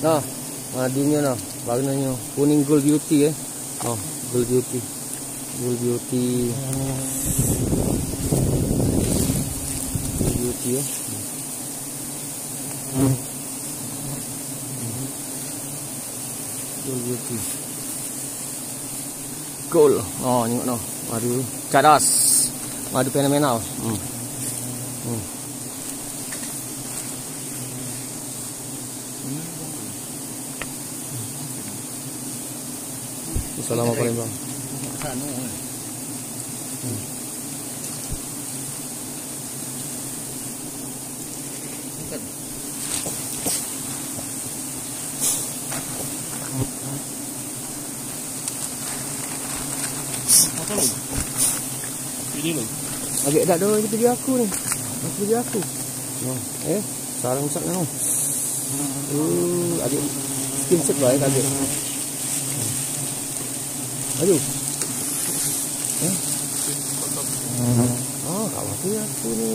Nah, madunya nah, warnanya kuning gold beauty eh. Oh, gold beauty. Gold beauty. Gold beauty eh. Hmm. Gold beauty. Gold. Oh, tengok noh. Madu cadas. Madu fenomenal. Hmm. Hmm. Assalamualaikum bang. Ini loh. Agak dah dah video aku ni. Video aku. Oh, eh, sarang sak nang. Uh, adik screenshot baik adik. Aduh. Eh? Oh, khawatir aku ni.